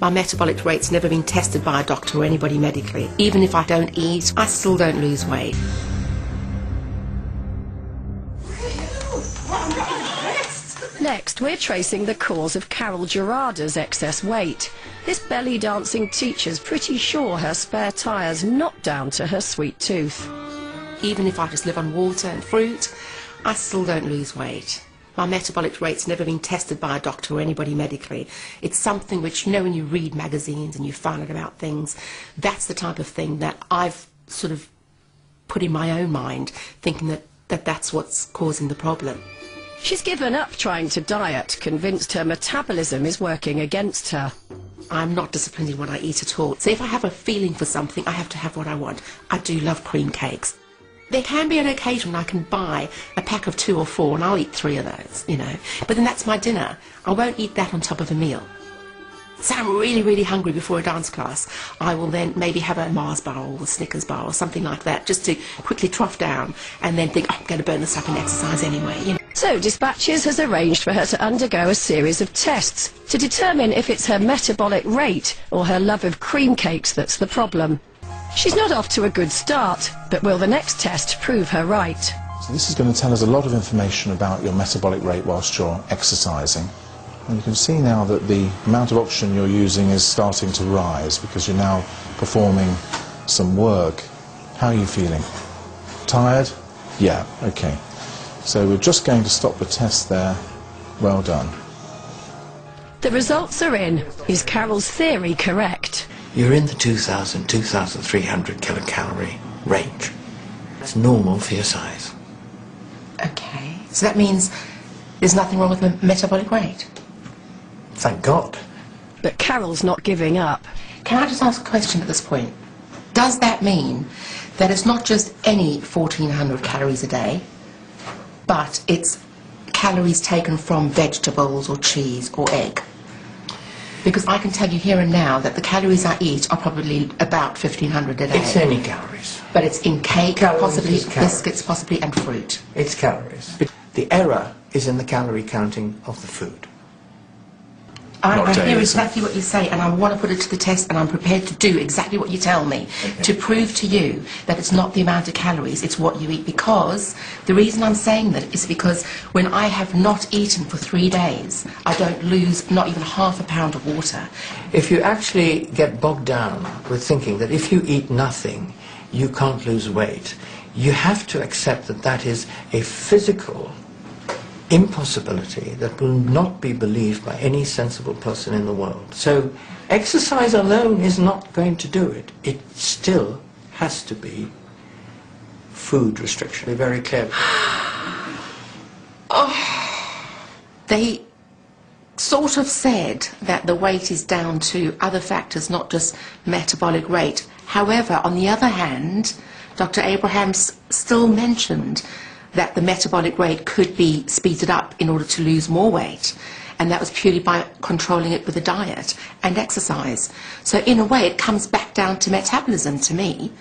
My metabolic rate's never been tested by a doctor or anybody medically. Even if I don't eat, I still don't lose weight. Next, we're tracing the cause of Carol Gerarda's excess weight. This belly dancing teacher's pretty sure her spare tire's not down to her sweet tooth. Even if I just live on water and fruit, I still don't lose weight. My metabolic rate's never been tested by a doctor or anybody medically. It's something which, you know, when you read magazines and you find out about things, that's the type of thing that I've sort of put in my own mind, thinking that, that that's what's causing the problem. She's given up trying to diet, convinced her metabolism is working against her. I'm not disciplined in what I eat at all. So if I have a feeling for something, I have to have what I want. I do love cream cakes. There can be an occasion when I can buy a pack of two or four and I'll eat three of those, you know. But then that's my dinner. I won't eat that on top of a meal. So I'm really, really hungry before a dance class. I will then maybe have a Mars bar or a Snickers bar or something like that just to quickly trough down and then think, oh, I'm going to burn this up in exercise anyway, you know. So Dispatches has arranged for her to undergo a series of tests to determine if it's her metabolic rate or her love of cream cakes that's the problem. She's not off to a good start, but will the next test prove her right? So this is going to tell us a lot of information about your metabolic rate whilst you're exercising. And you can see now that the amount of oxygen you're using is starting to rise because you're now performing some work. How are you feeling? Tired? Yeah, okay. So we're just going to stop the test there. Well done. The results are in. Is Carol's theory correct? You're in the 2,000, 2,300 kilocalorie range. It's normal for your size. Okay. So that means there's nothing wrong with my metabolic rate. Thank God. But Carol's not giving up. Can I just ask a question at this point? Does that mean that it's not just any 1400 calories a day, but it's calories taken from vegetables or cheese or egg? Because I can tell you here and now that the calories I eat are probably about 1500 a day. It's any calories. But it's in cake, Calories possibly biscuits, possibly, and fruit. It's calories. The error is in the calorie counting of the food. I, I hear exactly what you say, and I want to put it to the test, and I'm prepared to do exactly what you tell me to prove to you that it's not the amount of calories, it's what you eat. Because the reason I'm saying that is because when I have not eaten for three days, I don't lose not even half a pound of water. If you actually get bogged down with thinking that if you eat nothing, you can't lose weight, you have to accept that that is a physical impossibility that will not be believed by any sensible person in the world. So exercise alone is not going to do it. It still has to be food restriction. Be very clear. Oh. They sort of said that the weight is down to other factors, not just metabolic rate. However, on the other hand, Dr. Abrahams still mentioned that the metabolic rate could be speeded up in order to lose more weight. And that was purely by controlling it with a diet and exercise. So in a way, it comes back down to metabolism to me.